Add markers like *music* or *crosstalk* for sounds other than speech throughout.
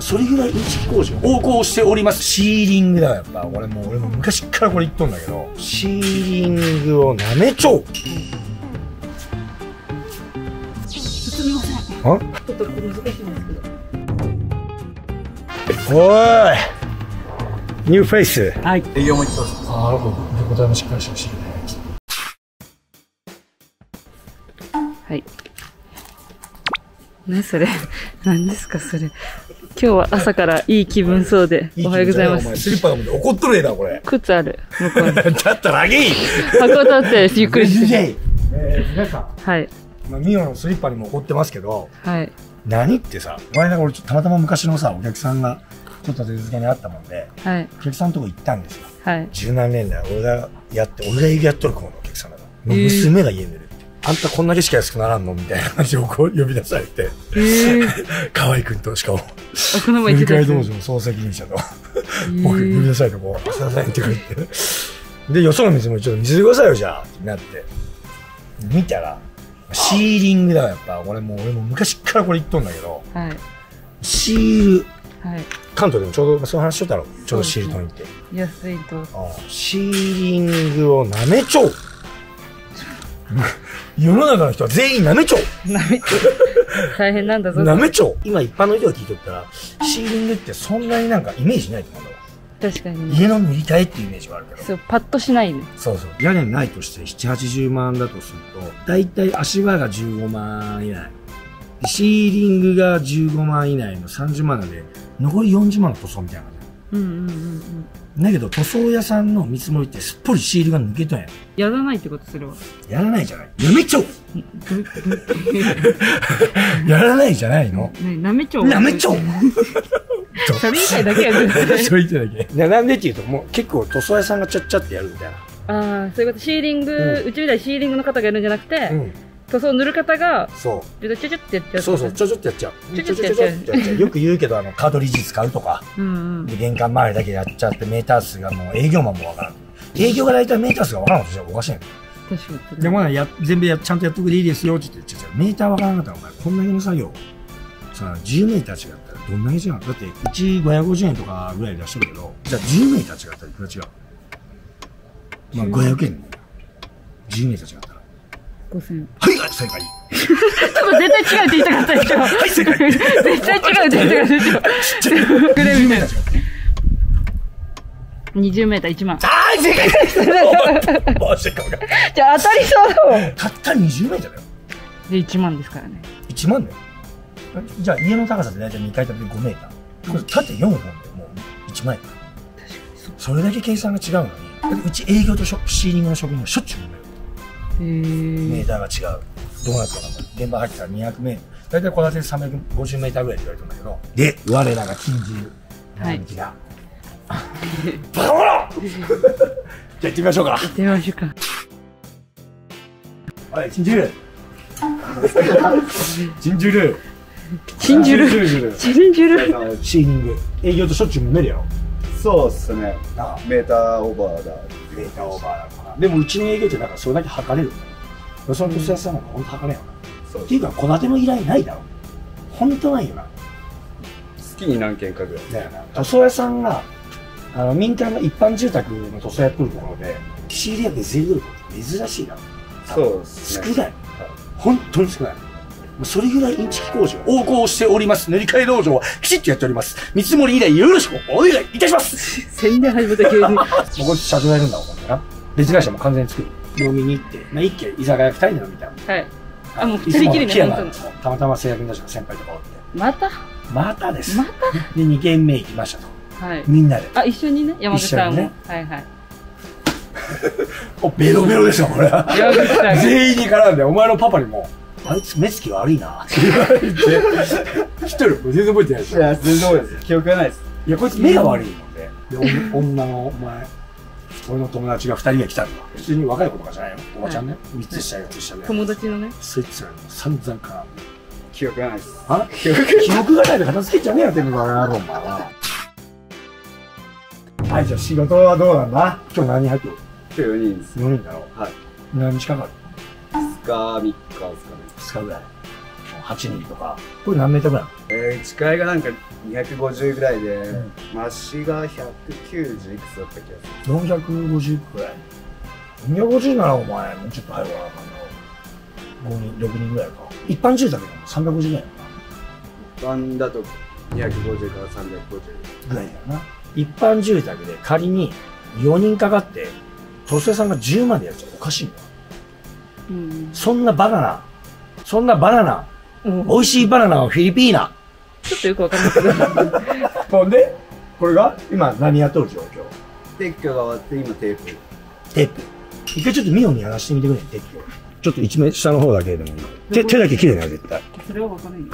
それぐらいインチキ工事横行しております。シーリングだやっぱ。俺も俺も昔からこれ言っとんだけど。シーリングをなめちょう。進みません。ちあょっと難しいんですけど。おい！ニューフェイス。はい。営業も行ってます。ああ、レコーダーもしっかりしてほしいね。はい。ねそれ。何ですかそれ今日は朝からいい気分そうでおはようございまお前すスリッパだもんで怒っとる絵だ、これ。靴ある。向こうに。*laughs* だったらあげい。箱立ってゆっくりしてえー、皆さん、はい。まあ、ミオのスリッパにも怒ってますけど、はい。何ってさ、この間俺ちょっとたまたま昔のさ、お客さんがちょっと手付けにあったもんで、はい。お客さんのとこ行ったんですよ。はい。十何年代、俺がやって、俺がやっとる子のお客さんだから。えー。娘が家に寝る。あんたこんだけしか安くならんの？みたいな感じでこう呼び出されて、えー、河合くんとしかも、あこの前言ってたやつ替え道場の総責任者と、ー。僕呼び出されてこう、すいませんって言って。で、よその水もちょっと水でくださいよ、じゃあってなって。見たら、シーリングだわやっぱ。俺もう、俺も昔からこれ言っとんだけど、はい。シール、はい。関東でもちょうどその話しとったろ。ちょうどシール取りに行って。安いと。シーリングを舐めちょう。*laughs* 世の中の人は全員舐めちょう。なめて大変なんだぞ舐めちょう。今一般の人が聞いとったら、シーリングってそんなになんかイメージないと思うんだわ。確かにね家の塗り替えっていうイメージがあるけど。そうパッとしないねそうそう。屋根ないとして7、80万だとすると、だいたい足場が15万以内。でシーリングが15万以内の30万なんで、残り40万の塗装みたいな感うんうんうんうんじ。だけど塗装屋さんの見積もりってすっぽりシールが抜けとんや。やらないってことするわやらないじゃない。やめちゃおうやらないじゃないの。ねなめちゃおうなめちゃおうそれ以外だけやる *laughs* それ言ってだけ。でなんでっていうと、もう結構塗装屋さんがちゃっちゃってやるみたいな。ああそういうことシーリング、ううちみたいにシーリングの方がやるんじゃなくて、うん。塗装塗る方がそちょちょちょってやっちゃう。うそうそう、ちょちょっとやっちゃう。ちょちょっとやっちゃう。ちょちょっとやっちゃう。よく言うけど、あの、カートリッジ使うとか。で玄関周りだけやっちゃってメーター数がもう営業マンもわからん。営業が大体メーター数がわからんことじゃおかしい確かに。でもねや全部やちゃんとやっとくでいいですよって言ってメーターわからなかったらお前こんだけの作業さ10メーター違ったらどんだけ違うの？だってうち550円とかぐらいで出してるけどじゃあ10メーター違ったらいくら違う？まあ500円。10メーター違ったら5000はいはい正解。ちょっと絶対違うって言いたかったでしょ。はい正解。絶対違うって言いたかったでしょ。ちっちゃい10メーター違った20メーター1万。はい正解。マジかじゃあ当たりそう。だもんたった20メーターだよ。で1万ですからね。1万だよ。じゃあ家の高さで大体2階建てで5メーター。これ縦4本でもう1万円それだけ計算が違うのにうち営業とショシーリングの職人がしょっちゅうメーターが違う。どうなったのか。現場入ってたら200メーター大体戸建てで350メーターぐらいって言われてるんだけど。で我らが禁じるはい。だ、*laughs* バカ者じゃあ行ってみましょうか。行ってみましょうか。はい禁じる禁じる信じる禁じる信じるシーリング。営業としょっちゅう揉めるやろ。そうっすね。メーターオーバーだ。メーターオーバーだからでもうちの営業ってなんかそれだけ測れる。んだよその年屋さんなんか本当測れんよな、っていうか戸建ての依頼ないだろ。本当ないよな。月に何件かぐらい。だよな。塗装屋さんがあの民間の一般住宅の塗装やってるところで仕入れや別に出るって珍しいだろそうっすね。少ない。本当に少ない。それぐらいインチキ工事を横行しております。塗り替え道場はきちっとやっております。見積もり依頼よろしくお願いいたします。*laughs* 宣伝始めた急に。も *laughs* うこれ社長がいるんだもんね。な別会社も完全に作る。飲みに行って、まあ、一軒居酒屋二人で飲みたいはい。あもう二人きりねいつも木山本のたまたま製薬会社の先輩とかおって。また？またです、まで2軒目行きましたと。たはい。みんなで。あ一緒にね？山口さんも、一緒にね。はいはい。*laughs* おベロベロですよこれは。山口さん。が全員に絡んでお前のパパにもあいつ目つき悪いな。*laughs* って言われて。知ってる全然覚えてないでしょいや全然覚えてない記憶がないです。いやこいつ目が悪いもんででお女のお前俺の友達が2人が来たんだ普通に若い子とかじゃないよおばちゃんね、3つ下4つ下で。友達のね。そいつらにも散々絡んで記憶がない。ですあ記憶記憶がないで片付けちゃねえよってんのかなお前は。はいじゃあ仕事はどうなんだ？今日何入ってる？今日4人です。4人だろ。はい。何日かかる？2日3日ですかね。2日ぐらい。8ミリとか。これ何メーターぐらいえー、近いがなんか250ぐらいで、マシが190いくつだった気がする。450くらい。250ならお前、もうちょっと入るわ、あの、5人、6人ぐらいか。一般住宅でも350ぐらい一般だと250から350。ぐらいだよな。一般住宅で仮に4人かかって、女性さんが10万でやっちゃうおかしいんだよ。うん。そんなバナナ、そんなバナナ、うん美味しいバナナはフィリピーナ。ちょっとよくわかんないけど。ほ *laughs* んで、これが今何やっとる状況撤去が終わって今テープ。テープ。一回ちょっとミオにやらしてみてくれ、撤去。ちょっと一面下の方だけでもいい。手、手だけ切れない、絶対。それはわかんないよ。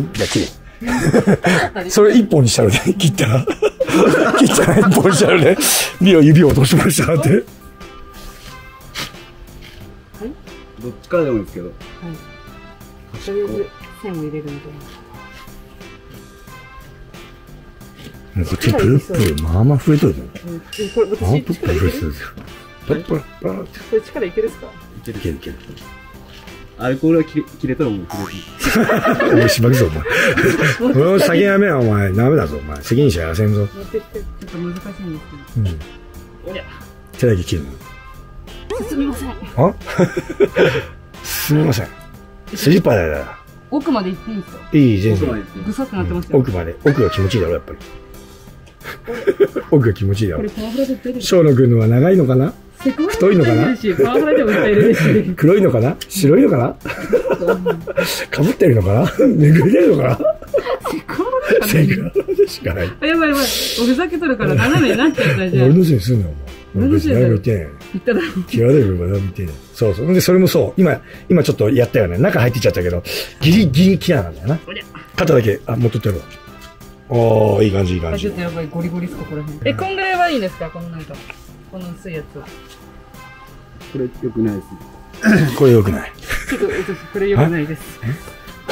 ん？じゃあ切れ。*laughs* それ一本にしたのね、*laughs* 切ったら。切ったら一本にしたのね。ミオ指を落としましたって。どっちからでもいいですけど。とりあえず線を入れるみたいな。こっちプルプル、まあまあ増えとるじゃん。れプルプル増えとる？じゃん。パラパラパラって。これ力いけるっすか？いけるいけるいける。アルコールが切れ切れたらもう切れる。お前しばくぞ、お前。*laughs* 酒やめや、お前。ダメだぞ、お前。責任者やらせんぞ。持ってきて、ちょっと難しいんですうん。けど。おりゃ。手だけ切るの。すみません。あ？すみません。スリッパだよ。奥まで行っていいんですかいい、全然。言ってぐさってなってますよ。奥まで。奥が気持ちいいだろ、やっぱり。奥が気持ちいいだろ。小野くんのは長いのかな？太いのかな？黒いのかな？白いのかな？かぶってるのかな？めぐれてるのかな？セクハラでしかない。あやばいやばい。おふざけとるから斜めになっちゃったじゃん。俺の？せいにすんなよ、お前。俺別に何も言ってない。言ったら、嫌われるから何も言ってない。そうそう。で、それもそう。今、今ちょっとやったよね。中入ってっちゃったけど、ギリギリキラーなんだよな。肩だけ、あ、もっとってるわ。おー、いい感じ、いい感あ、じちょっと。やばい。ゴリゴリっすか、ここら辺。え、こんぐらいはいいんですか？このなんか。この薄いやつは。これ良くないです。*coughs* これ良くない。ちょっと、私これ良くないです。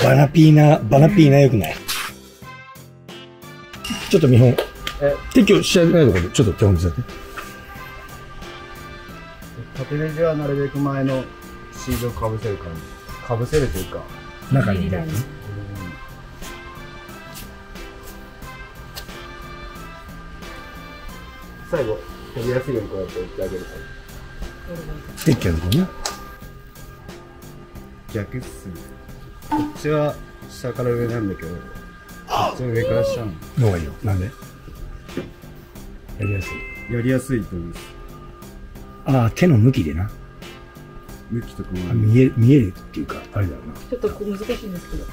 バナピーナ、バナピーナ良くない？ちょっと見本。え？撤去しちゃいないところで、ちょっと手本見せて。縦ネジはなるべく前のシールをかぶせる感じ。かぶせるというか。中に入れる？最後、取りやすいようにこうやって置いてあげると。撤去のとこね。逆っすね。こっちは下から上なんだけど、こっちは上から下なの。がいいよ。なんでやりやすい。やりやすいと思います。ああ、手の向きでな。向きとかもある。見える、見えるっていうか、あれだろうな。ちょっとこう難しいんですけど。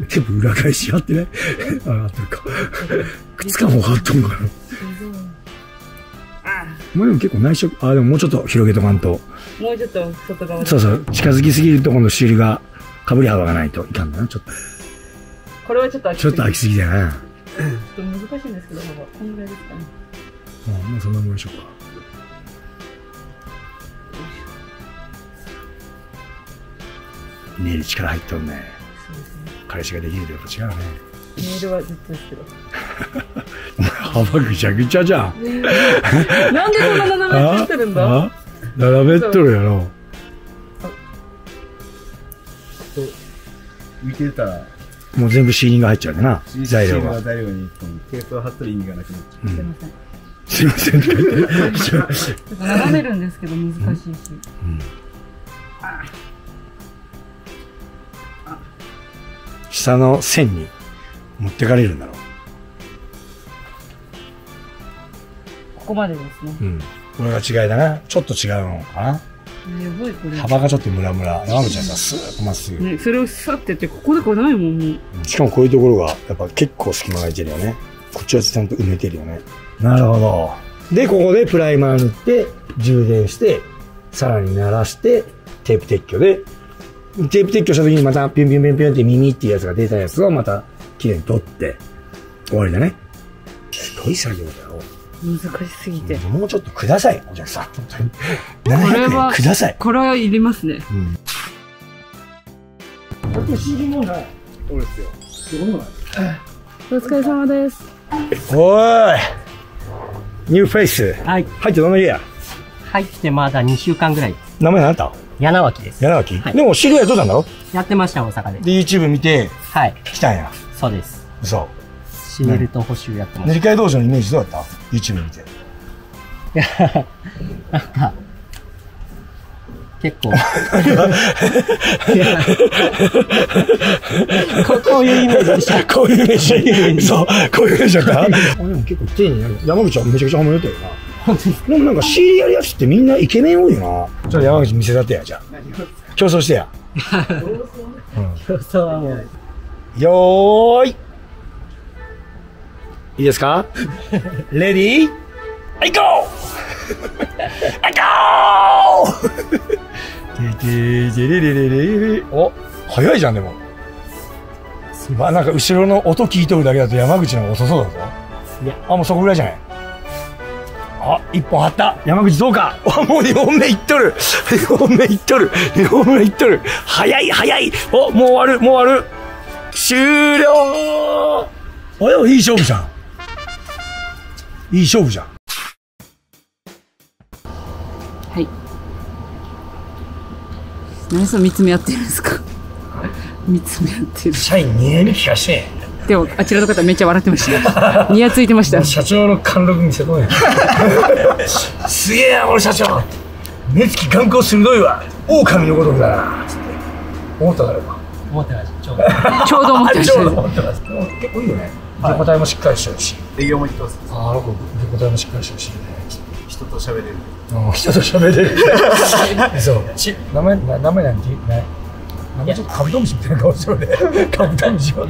*laughs* 全部裏返し合ってね。*laughs* ああ、合ってるか。*laughs* 靴かも貼っとんかな。まあでも結構内緒。ああ、でももうちょっと広げとかんと。もうちょっと外側でそうそう。近づきすぎるとこのシールが、被り幅がないといかんだな。ちょっと、これはちょっとちょっと空きすぎだよな。ちょっと難しいんですけど、幅こんぐらいですかね。まあ、まあそんなもんでしょうか。ネイル力入っとんね。そうですね。彼氏ができるとやっぱ違うね。メールはずっとですけど。*laughs* 幅ぐちゃぐちゃじゃん。なんでこんな斜めついてるんだ？あ並べっとるやろ。浮いてたら、もう全部シーリング入っちゃうねな。材料が。材料にテープを貼ったら意味がなくなっちゃうすいまん、せん。すいません *laughs* るんですけど難しいし。うん下の線に持ってかれるんだろここまでですね。うん。これが違いだな。ちょっと違うのかな。やばいこれ。幅がちょっとムラムラ。山口さんさ、スーッとまっすぐ。ね、それをさってやって、ここでこないもん、もう。しかもこういうところが、やっぱ結構隙間が空いてるよね。こっちはちゃんと埋めてるよね。なるほど。で、ここでプライマー塗って、充電して、さらに鳴らして、テープ撤去で、テープ撤去した時にまたピュンピュンピュンピュンって耳っていうやつが出たやつをまた綺麗に取って、終わりだね。すごい作業だよ。難しすぎて。もうちょっとください、お客さん。本当に。これ700は円ください。これはいりますね。うん。これ CD 問題。そうですよ。どうなのお疲れ様です。おーいニューフェイス。はい。入ってどんな家や？入ってまだ2週間ぐらい。名前何だった？柳脇です。柳脇、はいでも知り合いやっとったんだろ？やってました、大阪で。で、YouTube 見てはい。来たんや。そうです。嘘。シールと補修やってま塗しり替え道場のイメージどうだった ?YouTube 見て。た。いや、なんか、結構。こ *laughs* こういうイメージでした。こういうイメージ。そう、こういうイメージだった？結構丁寧にやる。山口はめちゃくちゃ褒めてるな。本当でもなんか CD やるやつってみんなイケメン多いよな。ちょっと山口見せたってや、じゃあ。競争してや。そ *laughs* うはもう。よーい。いいですか？レディーはい、ゴーはい、ゴーお、早いじゃん、でも。まあなんか後ろの音聞いとるだけだと山口の方が遅そうだぞ。いやあ、もうそこぐらいじゃない？あ、一本張った。山口どうか？あ、もう二本目いっとる。二本目いっとる。二本目いっとる。早い、早い。お、もう終わる、もう終わる。終了あ、でもいい勝負じゃん。いい勝負じゃん。はい。何その見つめ合ってるんですか？*laughs* 見つめ合ってる。社員2年目聞かして。でも、あちらの方めっちゃ笑ってました。*laughs* ニヤついてました。社長の貫禄見せこい。*laughs* すげえな、この社長。目つき眼光鋭いわ。狼のごとくだな。つって。思っただろうか。思ってました。ちょうど。ちょうど思ってましちょうどた。思ってます。結構いいよね。受け答えもしっかりしてるし。営業も行ってます。ああの子、受け答えもしっかりしてるしね。人と喋れる。うん人と喋れる。*laughs* そう。ち、名前、な名前なんてね。名前ちょっとカブトムシみたいな顔してるね。*laughs* カブトムシは。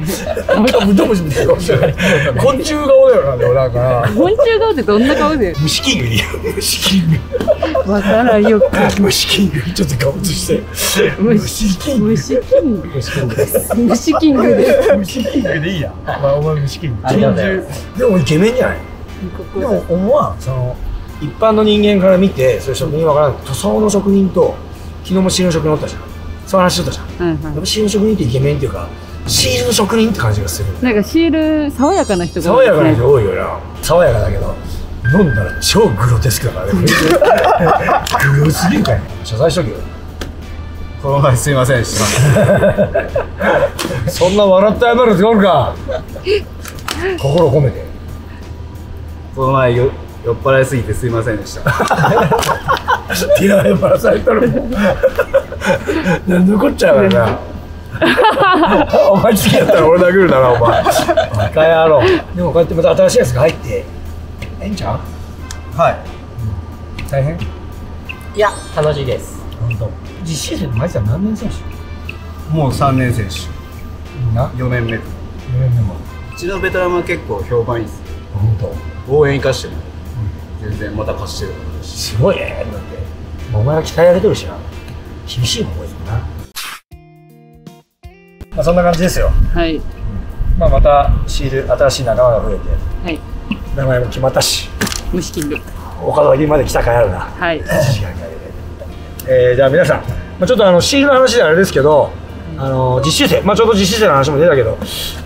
カブトムシみたいな顔してる。*laughs* 昆虫顔だよな、でもなんかな。昆虫顔ってどんな顔で？虫キングに。虫キング。わからんよ。虫キング。ちょっと顔映して。虫キング。虫キング。虫キングです。虫キングでいいや。まあ、お前虫キング。でもイケメンじゃないでも思わんその一般の人間から見てそれ職人わからん塗装の職人と昨日もシールの職人おったじゃんそういう話しとったじゃんやはいはっぱシールの職人ってイケメンっていうかシールの職人って感じがするい。なんかシール、爽やかな人が多爽やかな。人多いよな爽やかだけど飲んだら超グロテスクだからねグロすぎるかい謝罪しとけよこの前すいませんでした。*laughs* そんな笑って謝るやつがおるか？心込めてこの前よ酔っ払いすぎてすいませんでした。*laughs* ティラヘバラされとるもん。*laughs* なんでこっちゃうからな。*laughs* お前好きやったら俺殴るだろ、お前。バカ野郎。でもこうやってまた新しいやつが入って、ええんちゃうはい。大変？いや、楽しいです。本当。実習生のマジさん何年選手もう3年選手。みんな？4年目。?4 年目も。うちのベトナムは結構評判いいです。本当。応援生かしてる。全然また貸してる。すごいね。だって、お前は鍛え上げてるしな。厳しいもん。まあそんな感じですよ。はい。まあまたシール、新しい仲間が増えて、はい。名前も決まったし。虫キング。岡田入りまで来たかいあるな。はい。1時間かけて。えーじゃあ皆さん、まあ、ちょっとあのシールの話であれですけど、あの実習生、まあ、ちょうど実習生の話も出たけど、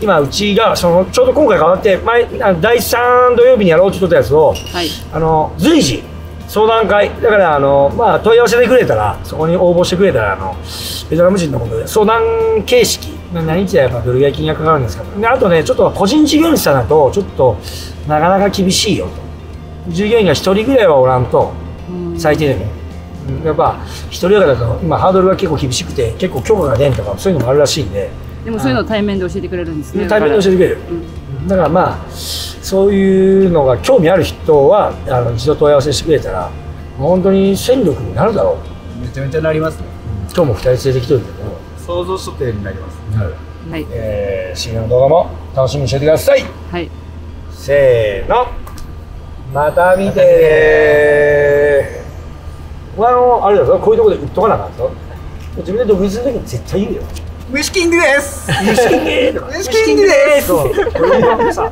今、うちがそのちょうど今回変わって、前あの第3土曜日にやろうと言ってたやつを、はい。あの随時、相談会、だからあの、まあ、問い合わせてくれたら、そこに応募してくれたら、あのベトナム人のことで相談形式、な何日でやっぱどれぐらい金額かかるんですか？とであとね、ちょっと個人事業主さんだと、ちょっとなかなか厳しいよと。従業員が1人ぐらいはおらんと、最低でも。うんやっぱ一人親方だと今ハードルが結構厳しくて結構許可が出んとかそういうのもあるらしいんで。でもそういうのを対面で教えてくれるんですね。対面で教えてくれる。だからまあそういうのが興味ある人はあの一度問い合わせしてくれたら本当に戦力になるだろうめちゃめちゃなりますね。今日も2人連れてきてるけど想像しとったようになります。なるはい。えー、深夜の動画も楽しみにしておいてください。はい。せーの。また見てねお前のあれだぞ。こういうところで売っとかなあかんぞ。自分で独立するときに絶対言うよ。虫キングです。虫キング虫キングです。そう。これでさ